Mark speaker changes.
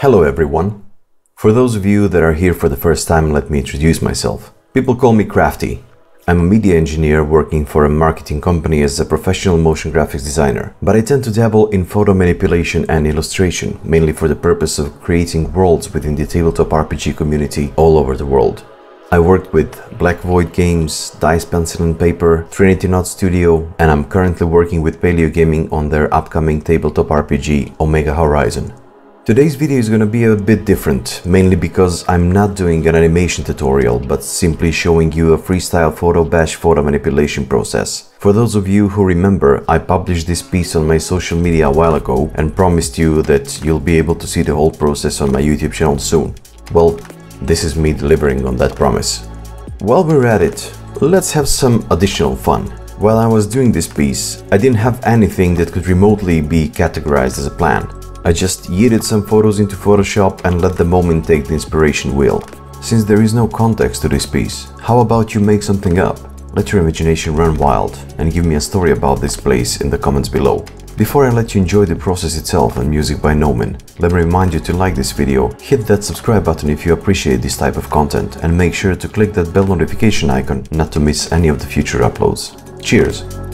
Speaker 1: Hello everyone. For those of you that are here for the first time, let me introduce myself. People call me Crafty. I'm a media engineer working for a marketing company as a professional motion graphics designer, but I tend to dabble in photo manipulation and illustration, mainly for the purpose of creating worlds within the tabletop RPG community all over the world. I worked with Black Void Games, Dice Pencil and Paper, Trinity Knot Studio, and I'm currently working with Paleo Gaming on their upcoming tabletop RPG Omega Horizon. Today's video is gonna be a bit different, mainly because I'm not doing an animation tutorial, but simply showing you a freestyle photo bash photo manipulation process. For those of you who remember, I published this piece on my social media a while ago and promised you that you'll be able to see the whole process on my YouTube channel soon. Well, this is me delivering on that promise. While we're at it, let's have some additional fun. While I was doing this piece, I didn't have anything that could remotely be categorized as a plan. I just yeeted some photos into Photoshop and let the moment take the inspiration wheel. Since there is no context to this piece, how about you make something up? Let your imagination run wild and give me a story about this place in the comments below. Before I let you enjoy the process itself and music by Nomyn, let me remind you to like this video, hit that subscribe button if you appreciate this type of content and make sure to click that bell notification icon not to miss any of the future uploads. Cheers!